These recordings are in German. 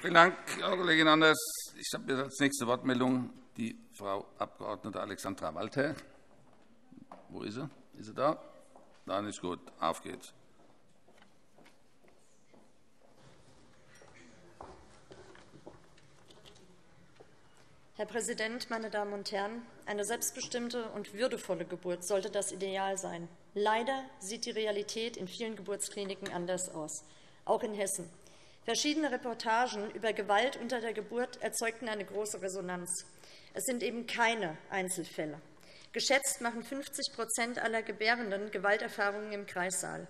Vielen Dank, Frau Kollegin Anders. Ich habe als nächste Wortmeldung die Frau Abg. Alexandra Walter. Wo ist sie? Ist sie da? Dann ist gut. Auf geht's. Herr Präsident, meine Damen und Herren! Eine selbstbestimmte und würdevolle Geburt sollte das Ideal sein. Leider sieht die Realität in vielen Geburtskliniken anders aus, auch in Hessen. Verschiedene Reportagen über Gewalt unter der Geburt erzeugten eine große Resonanz. Es sind eben keine Einzelfälle. Geschätzt machen 50% aller Gebärenden Gewalterfahrungen im Kreissaal.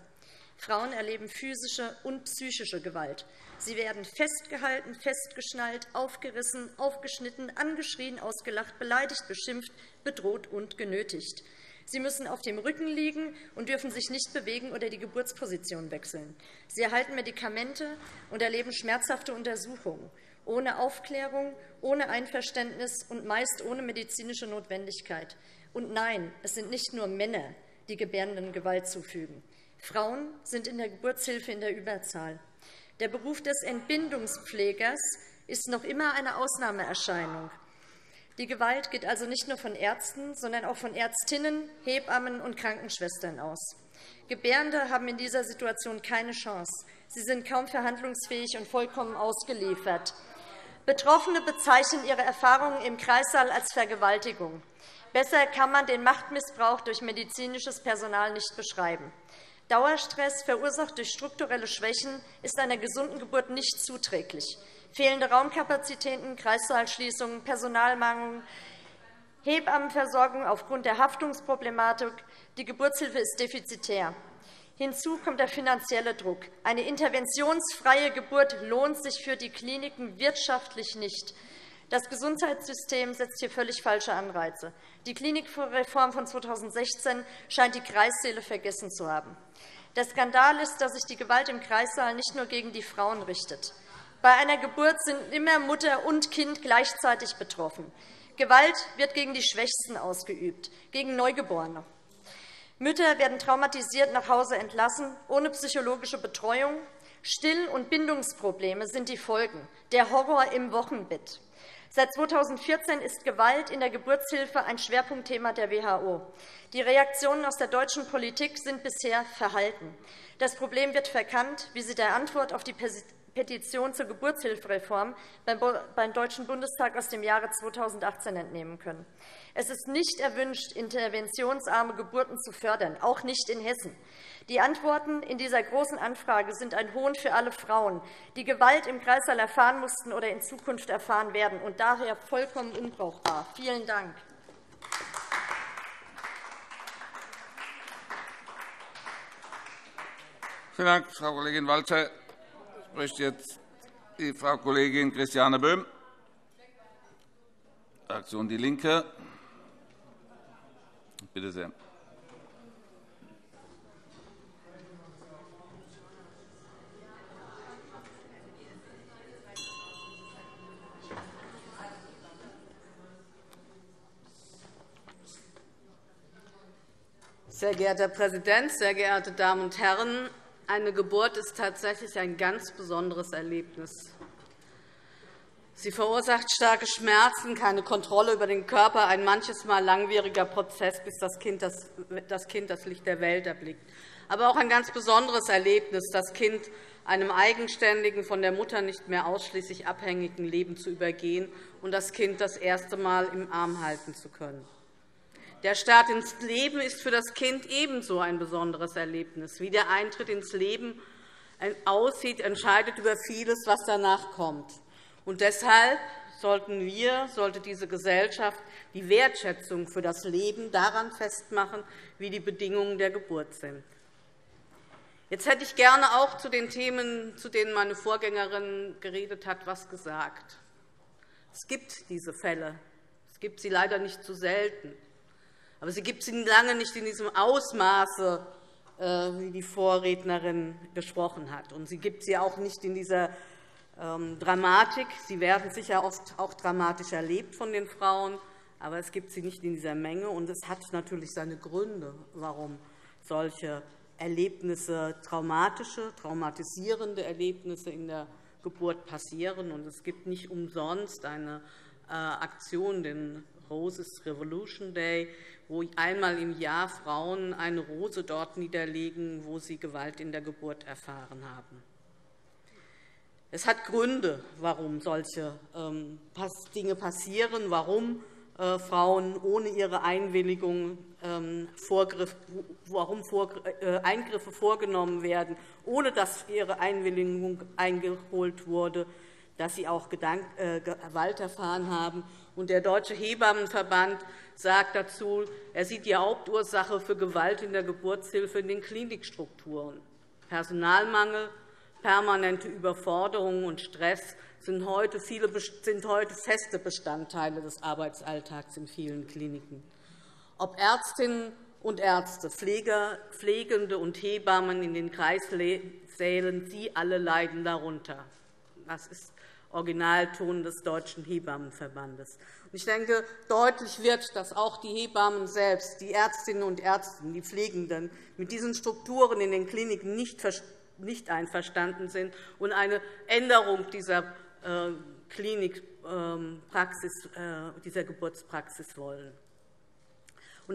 Frauen erleben physische und psychische Gewalt. Sie werden festgehalten, festgeschnallt, aufgerissen, aufgeschnitten, angeschrien, ausgelacht, beleidigt, beschimpft, bedroht und genötigt. Sie müssen auf dem Rücken liegen und dürfen sich nicht bewegen oder die Geburtsposition wechseln. Sie erhalten Medikamente und erleben schmerzhafte Untersuchungen, ohne Aufklärung, ohne Einverständnis und meist ohne medizinische Notwendigkeit. Und nein, es sind nicht nur Männer, die Gebärenden Gewalt zufügen. Frauen sind in der Geburtshilfe in der Überzahl. Der Beruf des Entbindungspflegers ist noch immer eine Ausnahmeerscheinung. Die Gewalt geht also nicht nur von Ärzten, sondern auch von Ärztinnen, Hebammen und Krankenschwestern aus. Gebärende haben in dieser Situation keine Chance. Sie sind kaum verhandlungsfähig und vollkommen ausgeliefert. Betroffene bezeichnen ihre Erfahrungen im Kreissaal als Vergewaltigung. Besser kann man den Machtmissbrauch durch medizinisches Personal nicht beschreiben. Dauerstress, verursacht durch strukturelle Schwächen, ist einer gesunden Geburt nicht zuträglich. Fehlende Raumkapazitäten, Kreissaalschließungen, Personalmangel, Hebammenversorgung aufgrund der Haftungsproblematik. Die Geburtshilfe ist defizitär. Hinzu kommt der finanzielle Druck. Eine interventionsfreie Geburt lohnt sich für die Kliniken wirtschaftlich nicht. Das Gesundheitssystem setzt hier völlig falsche Anreize. Die Klinikreform von 2016 scheint die Kreissäle vergessen zu haben. Der Skandal ist, dass sich die Gewalt im Kreissaal nicht nur gegen die Frauen richtet. Bei einer Geburt sind immer Mutter und Kind gleichzeitig betroffen. Gewalt wird gegen die Schwächsten ausgeübt, gegen Neugeborene. Mütter werden traumatisiert nach Hause entlassen, ohne psychologische Betreuung. Still- und Bindungsprobleme sind die Folgen, der Horror im Wochenbett. Seit 2014 ist Gewalt in der Geburtshilfe ein Schwerpunktthema der WHO. Die Reaktionen aus der deutschen Politik sind bisher verhalten. Das Problem wird verkannt, wie Sie der Antwort auf die Petition zur Geburtshilfereform beim Deutschen Bundestag aus dem Jahre 2018 entnehmen können. Es ist nicht erwünscht, interventionsarme Geburten zu fördern, auch nicht in Hessen. Die Antworten in dieser Großen Anfrage sind ein Hohn für alle Frauen, die Gewalt im Kreißsaal erfahren mussten oder in Zukunft erfahren werden, und daher vollkommen unbrauchbar. Vielen Dank. Vielen Dank, Frau Kollegin Walter. Spricht jetzt die Frau Kollegin Christiane Böhm, Fraktion DIE LINKE. Bitte sehr. Sehr geehrter Herr Präsident, sehr geehrte Damen und Herren! Eine Geburt ist tatsächlich ein ganz besonderes Erlebnis. Sie verursacht starke Schmerzen, keine Kontrolle über den Körper, ein manches Mal langwieriger Prozess, bis das Kind das Licht der Welt erblickt. Aber auch ein ganz besonderes Erlebnis, das Kind einem eigenständigen, von der Mutter nicht mehr ausschließlich abhängigen Leben zu übergehen und das Kind das erste Mal im Arm halten zu können. Der Start ins Leben ist für das Kind ebenso ein besonderes Erlebnis. Wie der Eintritt ins Leben aussieht, entscheidet über vieles, was danach kommt. Und deshalb sollten wir, sollte diese Gesellschaft die Wertschätzung für das Leben daran festmachen, wie die Bedingungen der Geburt sind. Jetzt hätte ich gerne auch zu den Themen, zu denen meine Vorgängerin geredet hat, etwas gesagt. Es gibt diese Fälle. Es gibt sie leider nicht zu selten. Aber sie gibt sie lange nicht in diesem Ausmaße, äh, wie die Vorrednerin gesprochen hat. Und sie gibt sie auch nicht in dieser ähm, Dramatik. Sie werden sicher oft auch dramatisch erlebt von den Frauen, aber es gibt sie nicht in dieser Menge. Und es hat natürlich seine Gründe, warum solche Erlebnisse, traumatische, traumatisierende Erlebnisse in der Geburt passieren. Und es gibt nicht umsonst eine äh, Aktion, den Roses Revolution Day, wo einmal im Jahr Frauen eine Rose dort niederlegen, wo sie Gewalt in der Geburt erfahren haben. Es hat Gründe, warum solche ähm, Dinge passieren, warum äh, Frauen ohne ihre Einwilligung ähm, warum äh, Eingriffe vorgenommen werden, ohne dass ihre Einwilligung eingeholt wurde, dass sie auch äh, Gewalt erfahren haben. Der Deutsche Hebammenverband sagt dazu, er sieht die Hauptursache für Gewalt in der Geburtshilfe in den Klinikstrukturen. Personalmangel, permanente Überforderung und Stress sind heute, viele, sind heute feste Bestandteile des Arbeitsalltags in vielen Kliniken. Ob Ärztinnen und Ärzte, Pfleger, Pflegende und Hebammen in den Kreissälen, sie alle leiden darunter. Das ist Originalton des Deutschen Hebammenverbandes. Ich denke, deutlich wird, dass auch die Hebammen selbst, die Ärztinnen und Ärzte, die Pflegenden mit diesen Strukturen in den Kliniken nicht einverstanden sind und eine Änderung dieser äh, Klinikpraxis, äh, dieser Geburtspraxis wollen.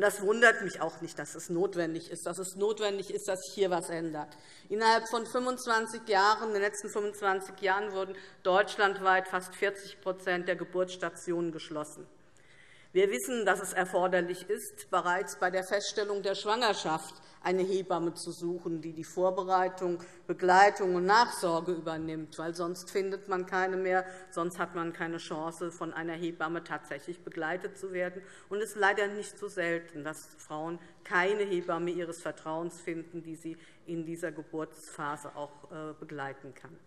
Das wundert mich auch nicht, dass es notwendig ist, dass es notwendig ist, dass sich hier etwas ändert. Innerhalb von 25 Jahren, in den letzten 25 Jahren wurden deutschlandweit fast 40% der Geburtsstationen geschlossen. Wir wissen, dass es erforderlich ist, bereits bei der Feststellung der Schwangerschaft eine Hebamme zu suchen, die die Vorbereitung, Begleitung und Nachsorge übernimmt, weil sonst findet man keine mehr, sonst hat man keine Chance, von einer Hebamme tatsächlich begleitet zu werden. Und es ist leider nicht so selten, dass Frauen keine Hebamme ihres Vertrauens finden, die sie in dieser Geburtsphase auch äh, begleiten kann.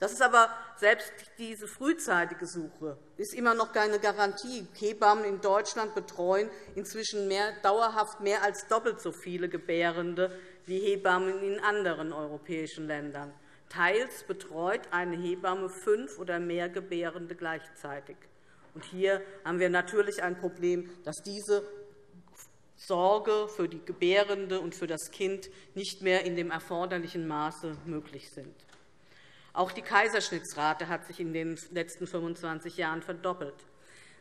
Das ist aber selbst diese frühzeitige Suche ist immer noch keine Garantie. Hebammen in Deutschland betreuen inzwischen mehr, dauerhaft mehr als doppelt so viele Gebärende wie Hebammen in anderen europäischen Ländern. Teils betreut eine Hebamme fünf oder mehr Gebärende gleichzeitig. Und hier haben wir natürlich ein Problem, dass diese Sorge für die Gebärende und für das Kind nicht mehr in dem erforderlichen Maße möglich sind. Auch die Kaiserschnittsrate hat sich in den letzten 25 Jahren verdoppelt.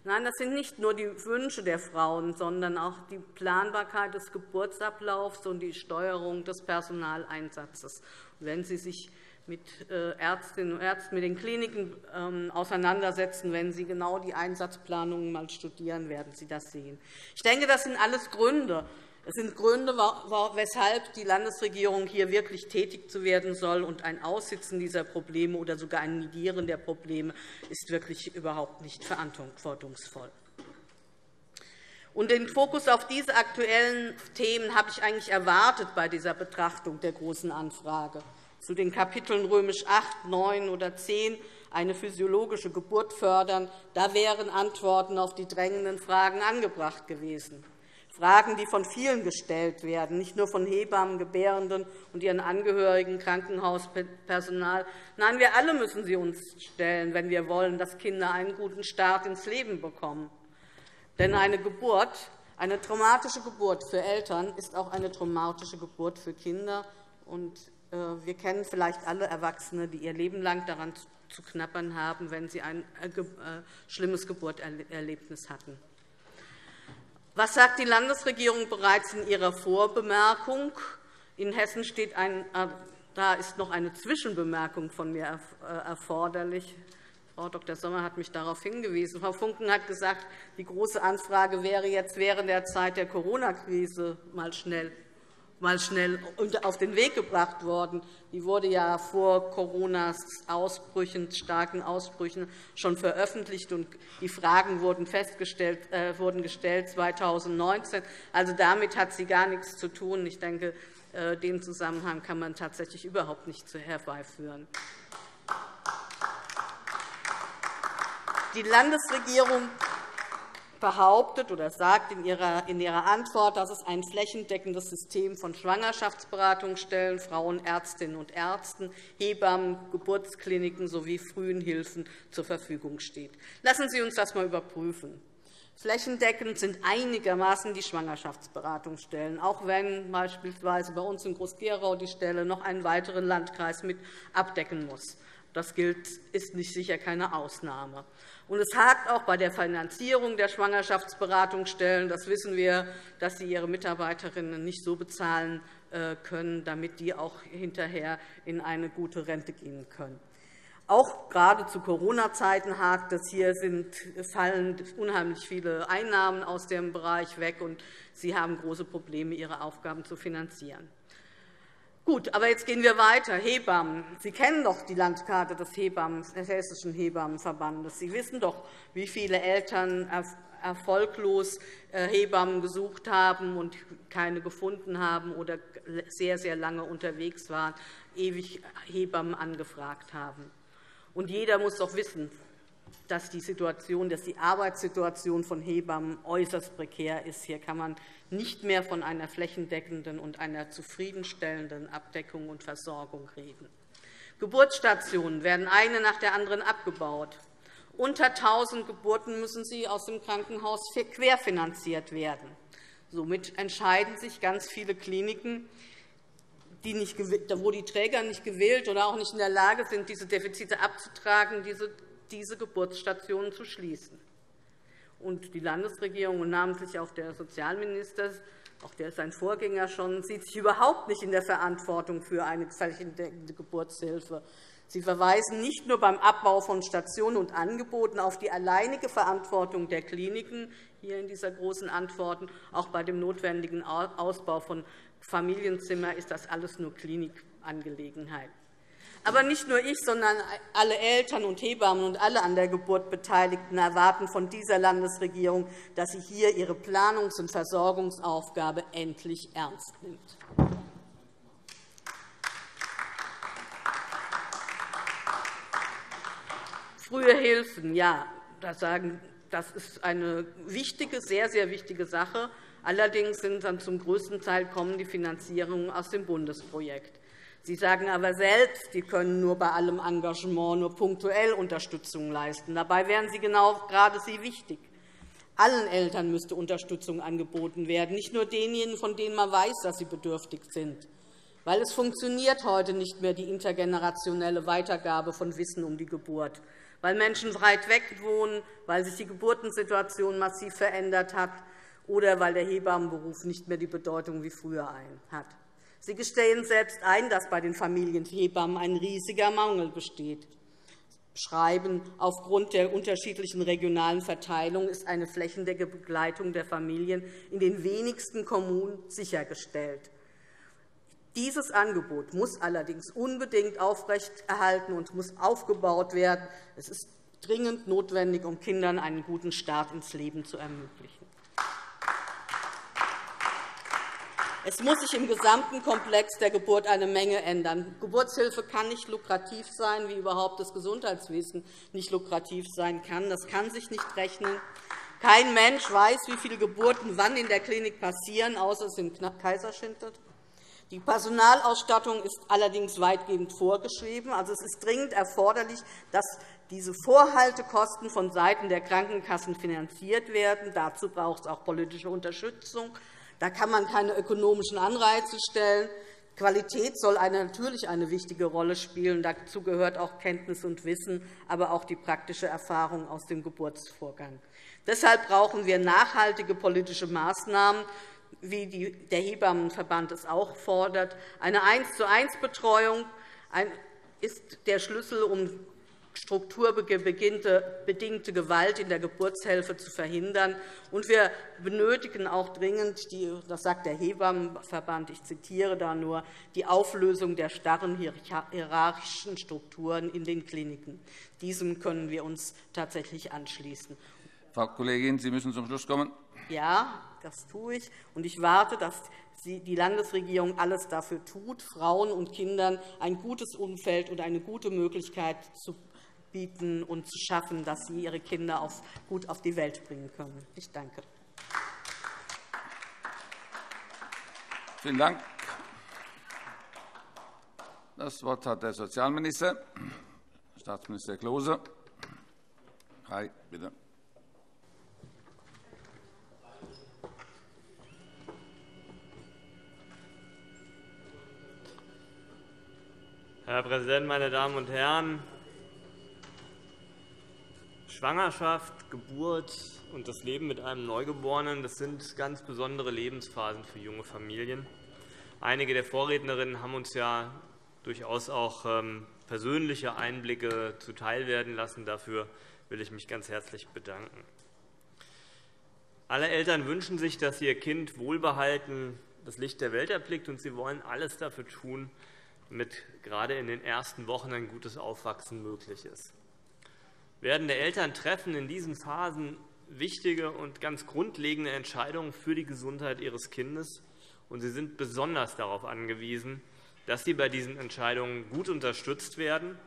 Nein, das sind nicht nur die Wünsche der Frauen, sondern auch die Planbarkeit des Geburtsablaufs und die Steuerung des Personaleinsatzes. Wenn Sie sich mit äh, Ärztinnen und Ärzten, mit den Kliniken ähm, auseinandersetzen, wenn Sie genau die Einsatzplanungen mal studieren, werden Sie das sehen. Ich denke, das sind alles Gründe, das sind Gründe, weshalb die Landesregierung hier wirklich tätig zu werden soll. Und ein Aussitzen dieser Probleme oder sogar ein Negieren der Probleme ist wirklich überhaupt nicht verantwortungsvoll. Den Fokus auf diese aktuellen Themen habe ich eigentlich erwartet bei dieser Betrachtung der Großen Anfrage. Zu den Kapiteln römisch 8, 9 oder 10 eine physiologische Geburt fördern, da wären Antworten auf die drängenden Fragen angebracht gewesen. Fragen, die von vielen gestellt werden, nicht nur von Hebammen, Gebärenden und ihren Angehörigen, Krankenhauspersonal. Nein, wir alle müssen sie uns stellen, wenn wir wollen, dass Kinder einen guten Start ins Leben bekommen. Denn eine Geburt, eine traumatische Geburt für Eltern ist auch eine traumatische Geburt für Kinder. Und äh, wir kennen vielleicht alle Erwachsene, die ihr Leben lang daran zu knappern haben, wenn sie ein äh, schlimmes Geburtserlebnis hatten. Was sagt die Landesregierung bereits in ihrer Vorbemerkung? In Hessen steht ein, äh, da ist noch eine Zwischenbemerkung von mir äh, erforderlich. Frau Dr. Sommer hat mich darauf hingewiesen. Frau Funken hat gesagt, die große Anfrage wäre jetzt während der Zeit der Corona-Krise mal schnell mal schnell auf den Weg gebracht worden. Die wurde ja vor Coronas Ausbrüchen, starken Ausbrüchen schon veröffentlicht, und die Fragen wurden, festgestellt, äh, wurden gestellt 2019. Also damit hat sie gar nichts zu tun. Ich denke, äh, den Zusammenhang kann man tatsächlich überhaupt nicht herbeiführen. Die Landesregierung behauptet oder sagt in ihrer, Antwort, dass es ein flächendeckendes System von Schwangerschaftsberatungsstellen, Frauenärztinnen und Ärzten, Hebammen, Geburtskliniken sowie frühen Hilfen zur Verfügung steht. Lassen Sie uns das einmal überprüfen. Flächendeckend sind einigermaßen die Schwangerschaftsberatungsstellen, auch wenn beispielsweise bei uns in Groß-Gerau die Stelle noch einen weiteren Landkreis mit abdecken muss. Das gilt, ist nicht sicher keine Ausnahme. Und es hakt auch bei der Finanzierung der Schwangerschaftsberatungsstellen. Das wissen wir, dass sie ihre Mitarbeiterinnen nicht so bezahlen äh, können, damit die auch hinterher in eine gute Rente gehen können. Auch gerade zu Corona-Zeiten hakt es. Hier sind, fallen unheimlich viele Einnahmen aus dem Bereich weg, und Sie haben große Probleme, Ihre Aufgaben zu finanzieren. Gut, aber jetzt gehen wir weiter. Hebammen. Sie kennen doch die Landkarte des, Hebammen, des Hessischen Hebammenverbandes. Sie wissen doch, wie viele Eltern erfolglos äh, Hebammen gesucht haben und keine gefunden haben oder sehr, sehr lange unterwegs waren, ewig Hebammen angefragt haben. Und jeder muss doch wissen, dass die, Situation, dass die Arbeitssituation von Hebammen äußerst prekär ist. Hier kann man nicht mehr von einer flächendeckenden und einer zufriedenstellenden Abdeckung und Versorgung reden. Geburtsstationen werden eine nach der anderen abgebaut. Unter 1.000 Geburten müssen sie aus dem Krankenhaus querfinanziert werden. Somit entscheiden sich ganz viele Kliniken die nicht, wo die Träger nicht gewillt oder auch nicht in der Lage sind, diese Defizite abzutragen, diese, diese Geburtsstationen zu schließen. Und die Landesregierung und namentlich auch der Sozialminister, auch der ist sein Vorgänger schon, sieht sich überhaupt nicht in der Verantwortung für eine flächendeckende Geburtshilfe. Sie verweisen nicht nur beim Abbau von Stationen und Angeboten auf die alleinige Verantwortung der Kliniken, hier in dieser großen Antworten, auch bei dem notwendigen Ausbau von Familienzimmer ist das alles nur Klinikangelegenheit. Aber nicht nur ich, sondern alle Eltern und Hebammen und alle an der Geburt Beteiligten erwarten von dieser Landesregierung, dass sie hier ihre Planungs- und Versorgungsaufgabe endlich ernst nimmt. Frühe Hilfen, ja, das, ist eine wichtige, sehr, sehr wichtige Sache. Allerdings sind dann zum größten Teil kommen die Finanzierungen aus dem Bundesprojekt. Sie sagen aber selbst, Sie können nur bei allem Engagement nur punktuell Unterstützung leisten. Dabei wären Sie genau gerade Sie wichtig. Allen Eltern müsste Unterstützung angeboten werden, nicht nur denjenigen, von denen man weiß, dass sie bedürftig sind. Weil es funktioniert heute nicht mehr die intergenerationelle Weitergabe von Wissen um die Geburt, weil Menschen weit weg wohnen, weil sich die Geburtensituation massiv verändert hat, oder weil der Hebammenberuf nicht mehr die Bedeutung wie früher hat. Sie gestehen selbst ein, dass bei den Familienhebammen ein riesiger Mangel besteht. Schreiben, aufgrund der unterschiedlichen regionalen Verteilung ist eine flächendeckende Begleitung der Familien in den wenigsten Kommunen sichergestellt. Dieses Angebot muss allerdings unbedingt aufrechterhalten und muss aufgebaut werden. Es ist dringend notwendig, um Kindern einen guten Start ins Leben zu ermöglichen. Es muss sich im gesamten Komplex der Geburt eine Menge ändern. Geburtshilfe kann nicht lukrativ sein, wie überhaupt das Gesundheitswesen nicht lukrativ sein kann. Das kann sich nicht rechnen. Kein Mensch weiß, wie viele Geburten wann in der Klinik passieren, außer es sind Kaiserschnitte. Die Personalausstattung ist allerdings weitgehend vorgeschrieben. Also, es ist dringend erforderlich, dass diese Vorhaltekosten von Seiten der Krankenkassen finanziert werden. Dazu braucht es auch politische Unterstützung. Da kann man keine ökonomischen Anreize stellen. Qualität soll natürlich eine wichtige Rolle spielen. Dazu gehört auch Kenntnis und Wissen, aber auch die praktische Erfahrung aus dem Geburtsvorgang. Deshalb brauchen wir nachhaltige politische Maßnahmen, wie der Hebammenverband es auch fordert. Eine 1-zu-1-Betreuung ist der Schlüssel, um strukturbedingte Gewalt in der Geburtshilfe zu verhindern. Und wir benötigen auch dringend, die, das sagt der Hebammenverband, ich zitiere da nur, die Auflösung der starren hierarchischen Strukturen in den Kliniken. Diesem können wir uns tatsächlich anschließen. Frau Kollegin, Sie müssen zum Schluss kommen. Ja, das tue ich. Und ich warte, dass die Landesregierung alles dafür tut, Frauen und Kindern ein gutes Umfeld und eine gute Möglichkeit zu bieten und zu schaffen, dass sie ihre Kinder gut auf die Welt bringen können. Ich danke. Vielen Dank. Das Wort hat der Sozialminister, Staatsminister Klose. Hi, bitte. Herr Präsident, meine Damen und Herren! Schwangerschaft, Geburt und das Leben mit einem Neugeborenen das sind ganz besondere Lebensphasen für junge Familien. Einige der Vorrednerinnen haben uns ja durchaus auch ähm, persönliche Einblicke zuteilwerden lassen. Dafür will ich mich ganz herzlich bedanken. Alle Eltern wünschen sich, dass ihr Kind wohlbehalten das Licht der Welt erblickt, und sie wollen alles dafür tun, damit gerade in den ersten Wochen ein gutes Aufwachsen möglich ist. Werdende Eltern treffen in diesen Phasen wichtige und ganz grundlegende Entscheidungen für die Gesundheit ihres Kindes, und sie sind besonders darauf angewiesen, dass sie bei diesen Entscheidungen gut unterstützt werden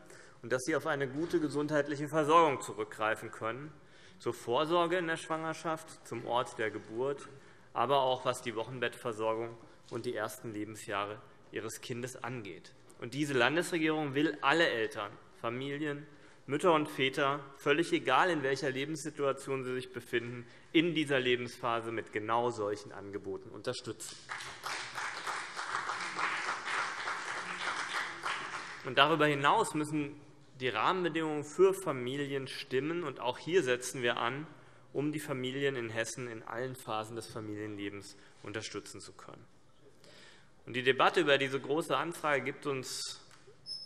und dass sie auf eine gute gesundheitliche Versorgung zurückgreifen können, zur Vorsorge in der Schwangerschaft, zum Ort der Geburt, aber auch was die Wochenbettversorgung und die ersten Lebensjahre ihres Kindes angeht. Und diese Landesregierung will alle Eltern, Familien, Mütter und Väter, völlig egal in welcher Lebenssituation sie sich befinden, in dieser Lebensphase mit genau solchen Angeboten unterstützen. Und darüber hinaus müssen die Rahmenbedingungen für Familien stimmen. Und auch hier setzen wir an, um die Familien in Hessen in allen Phasen des Familienlebens unterstützen zu können. Und die Debatte über diese Große Anfrage gibt uns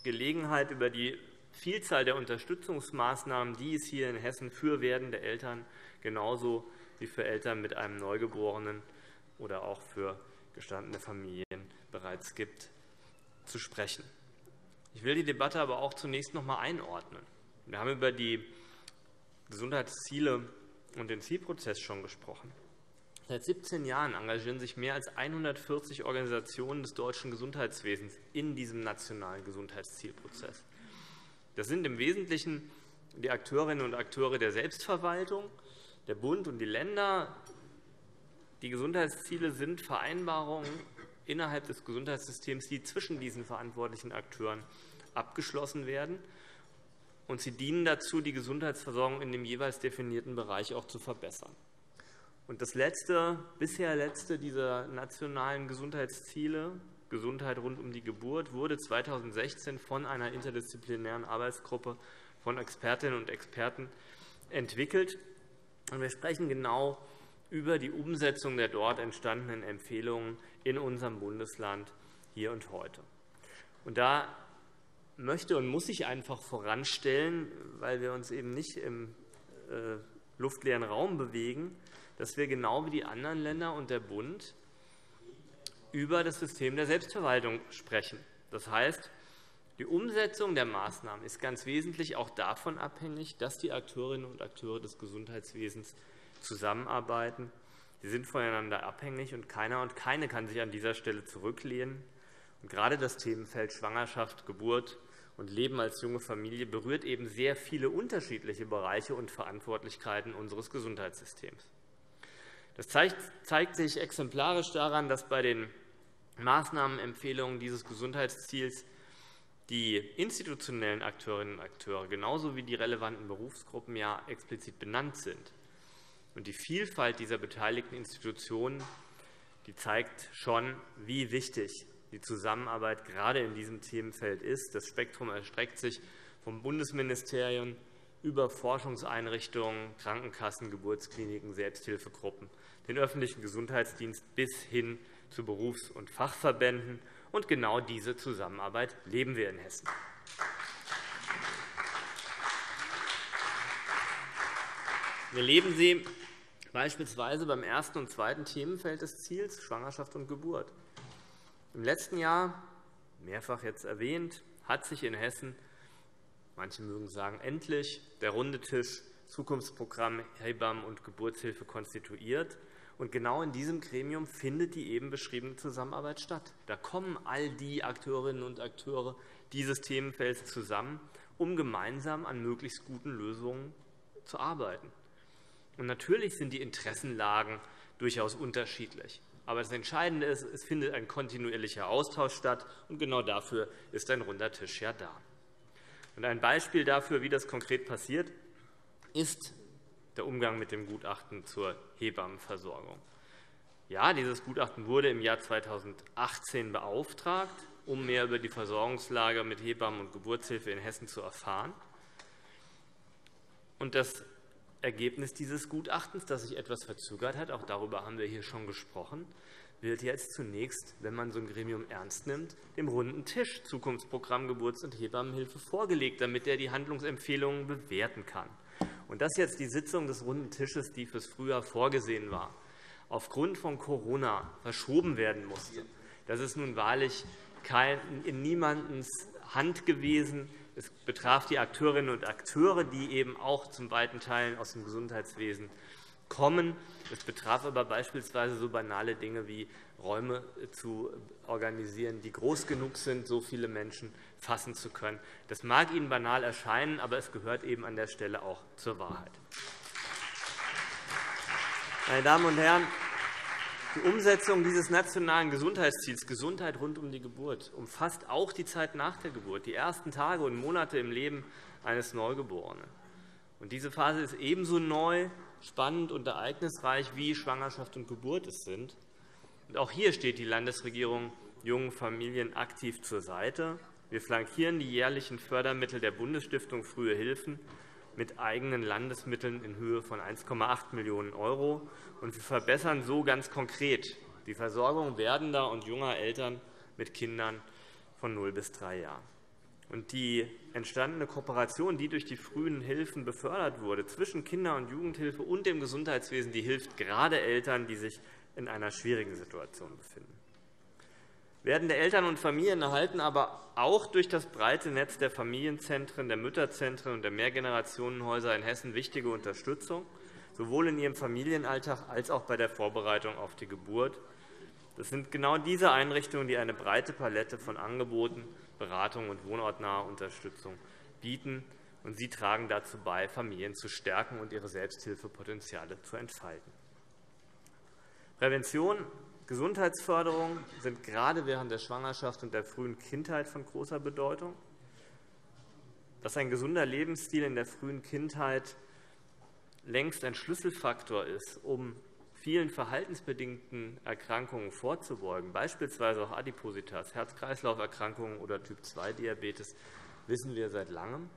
Gelegenheit, über die Vielzahl der Unterstützungsmaßnahmen, die es hier in Hessen für werdende Eltern genauso wie für Eltern mit einem Neugeborenen oder auch für gestandene Familien bereits gibt, zu sprechen. Ich will die Debatte aber auch zunächst noch einmal einordnen. Wir haben über die Gesundheitsziele und den Zielprozess schon gesprochen. Seit 17 Jahren engagieren sich mehr als 140 Organisationen des deutschen Gesundheitswesens in diesem nationalen Gesundheitszielprozess. Das sind im Wesentlichen die Akteurinnen und Akteure der Selbstverwaltung, der Bund und die Länder. Die Gesundheitsziele sind Vereinbarungen innerhalb des Gesundheitssystems, die zwischen diesen verantwortlichen Akteuren abgeschlossen werden. Und sie dienen dazu, die Gesundheitsversorgung in dem jeweils definierten Bereich auch zu verbessern. Und das letzte, bisher letzte dieser nationalen Gesundheitsziele, Gesundheit rund um die Geburt, wurde 2016 von einer interdisziplinären Arbeitsgruppe von Expertinnen und Experten entwickelt. Wir sprechen genau über die Umsetzung der dort entstandenen Empfehlungen in unserem Bundesland hier und heute. Da möchte und muss ich einfach voranstellen, weil wir uns eben nicht im äh, luftleeren Raum bewegen, dass wir genau wie die anderen Länder und der Bund über das System der Selbstverwaltung sprechen. Das heißt, die Umsetzung der Maßnahmen ist ganz wesentlich auch davon abhängig, dass die Akteurinnen und Akteure des Gesundheitswesens zusammenarbeiten. Sie sind voneinander abhängig, und keiner und keine kann sich an dieser Stelle zurücklehnen. Und gerade das Themenfeld Schwangerschaft, Geburt und Leben als junge Familie berührt eben sehr viele unterschiedliche Bereiche und Verantwortlichkeiten unseres Gesundheitssystems. Das zeigt sich exemplarisch daran, dass bei den Maßnahmenempfehlungen dieses Gesundheitsziels die institutionellen Akteurinnen und Akteure genauso wie die relevanten Berufsgruppen ja explizit benannt sind. Und die Vielfalt dieser beteiligten Institutionen die zeigt schon, wie wichtig die Zusammenarbeit gerade in diesem Themenfeld ist. Das Spektrum erstreckt sich vom Bundesministerium über Forschungseinrichtungen, Krankenkassen, Geburtskliniken, Selbsthilfegruppen, den öffentlichen Gesundheitsdienst bis hin zu Berufs- und Fachverbänden. Und genau diese Zusammenarbeit leben wir in Hessen. Wir leben sie beispielsweise beim ersten und zweiten Themenfeld des Ziels Schwangerschaft und Geburt. Im letzten Jahr, mehrfach jetzt erwähnt, hat sich in Hessen, manche mögen sagen endlich, der runde Tisch Zukunftsprogramm Hebammen- und Geburtshilfe konstituiert. Und genau in diesem Gremium findet die eben beschriebene Zusammenarbeit statt. Da kommen all die Akteurinnen und Akteure dieses Themenfelds zusammen, um gemeinsam an möglichst guten Lösungen zu arbeiten. Und natürlich sind die Interessenlagen durchaus unterschiedlich. Aber das Entscheidende ist, es findet ein kontinuierlicher Austausch statt, und genau dafür ist ein runder Tisch ja da. Und ein Beispiel dafür, wie das konkret passiert, ist der Umgang mit dem Gutachten zur Hebammenversorgung. Ja, dieses Gutachten wurde im Jahr 2018 beauftragt, um mehr über die Versorgungslage mit Hebammen und Geburtshilfe in Hessen zu erfahren. Und das Ergebnis dieses Gutachtens, das sich etwas verzögert hat, auch darüber haben wir hier schon gesprochen, wird jetzt zunächst, wenn man so ein Gremium ernst nimmt, dem runden Tisch Zukunftsprogramm Geburts- und Hebammenhilfe vorgelegt, damit er die Handlungsempfehlungen bewerten kann. Und dass jetzt die Sitzung des runden Tisches, die fürs Frühjahr vorgesehen war, aufgrund von Corona verschoben werden musste, das ist nun wahrlich in niemandens Hand gewesen. Es betraf die Akteurinnen und Akteure, die eben auch zum weiten Teilen aus dem Gesundheitswesen kommen. Es betraf aber beispielsweise so banale Dinge wie Räume zu organisieren, die groß genug sind, so viele Menschen fassen zu können. Das mag Ihnen banal erscheinen, aber es gehört eben an der Stelle auch zur Wahrheit. Meine Damen und Herren, die Umsetzung dieses nationalen Gesundheitsziels Gesundheit rund um die Geburt umfasst auch die Zeit nach der Geburt, die ersten Tage und Monate im Leben eines Neugeborenen. diese Phase ist ebenso neu spannend und ereignisreich wie Schwangerschaft und Geburt es sind. auch hier steht die Landesregierung jungen Familien aktiv zur Seite. Wir flankieren die jährlichen Fördermittel der Bundesstiftung Frühe Hilfen mit eigenen Landesmitteln in Höhe von 1,8 Millionen €. Und wir verbessern so ganz konkret die Versorgung werdender und junger Eltern mit Kindern von 0 bis 3 Jahren. Und die entstandene Kooperation, die durch die frühen Hilfen befördert wurde, zwischen Kinder- und Jugendhilfe und dem Gesundheitswesen, die hilft gerade Eltern, die sich in einer schwierigen Situation befinden. Werdende Eltern und Familien erhalten aber auch durch das breite Netz der Familienzentren, der Mütterzentren und der Mehrgenerationenhäuser in Hessen wichtige Unterstützung, sowohl in ihrem Familienalltag als auch bei der Vorbereitung auf die Geburt. Das sind genau diese Einrichtungen, die eine breite Palette von Angeboten Beratung und wohnortnahe Unterstützung bieten. Und sie tragen dazu bei, Familien zu stärken und ihre Selbsthilfepotenziale zu entfalten. Prävention, Gesundheitsförderung sind gerade während der Schwangerschaft und der frühen Kindheit von großer Bedeutung. Dass ein gesunder Lebensstil in der frühen Kindheit längst ein Schlüsselfaktor ist, um vielen verhaltensbedingten Erkrankungen vorzubeugen, beispielsweise auch Adipositas, Herz-Kreislauf-Erkrankungen oder Typ-2-Diabetes, wissen wir seit Langem.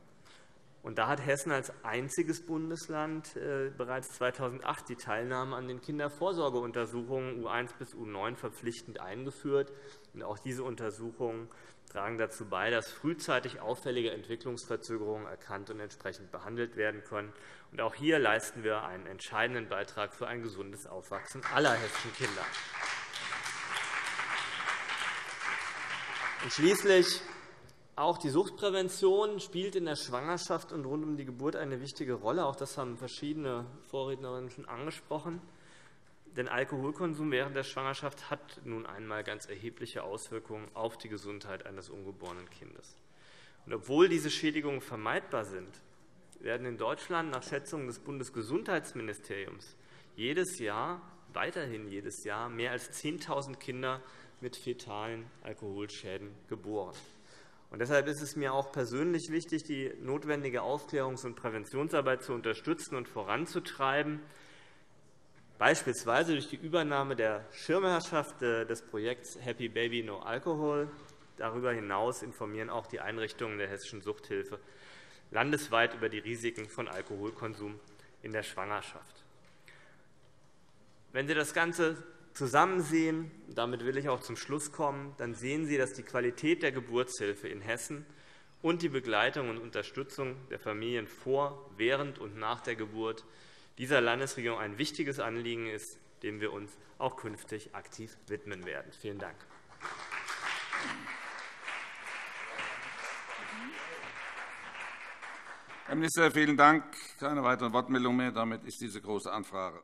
Und da hat Hessen als einziges Bundesland äh, bereits 2008 die Teilnahme an den Kindervorsorgeuntersuchungen U1 bis U9 verpflichtend eingeführt. Und auch diese Untersuchungen tragen dazu bei, dass frühzeitig auffällige Entwicklungsverzögerungen erkannt und entsprechend behandelt werden können. Und auch hier leisten wir einen entscheidenden Beitrag für ein gesundes Aufwachsen aller hessischen Kinder. Und schließlich auch die Suchtprävention spielt in der Schwangerschaft und rund um die Geburt eine wichtige Rolle. Auch das haben verschiedene Vorrednerinnen schon angesprochen. Denn Alkoholkonsum während der Schwangerschaft hat nun einmal ganz erhebliche Auswirkungen auf die Gesundheit eines ungeborenen Kindes. Und obwohl diese Schädigungen vermeidbar sind, werden in Deutschland nach Schätzungen des Bundesgesundheitsministeriums jedes Jahr, weiterhin jedes Jahr, mehr als 10.000 Kinder mit fetalen Alkoholschäden geboren. Deshalb ist es mir auch persönlich wichtig, die notwendige Aufklärungs- und Präventionsarbeit zu unterstützen und voranzutreiben beispielsweise durch die Übernahme der Schirmherrschaft äh, des Projekts Happy Baby No Alcohol. Darüber hinaus informieren auch die Einrichtungen der Hessischen Suchthilfe landesweit über die Risiken von Alkoholkonsum in der Schwangerschaft. Wenn Sie das Ganze zusammen sehen, damit will ich auch zum Schluss kommen, dann sehen Sie, dass die Qualität der Geburtshilfe in Hessen und die Begleitung und Unterstützung der Familien vor, während und nach der Geburt dieser Landesregierung ein wichtiges Anliegen ist, dem wir uns auch künftig aktiv widmen werden. Vielen Dank. Herr Minister, vielen Dank. Keine weiteren Wortmeldungen mehr. Damit ist diese Große Anfrage